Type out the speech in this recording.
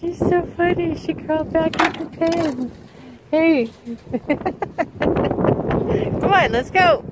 She's so funny. She crawled back in her pen. Hey. Come on, let's go.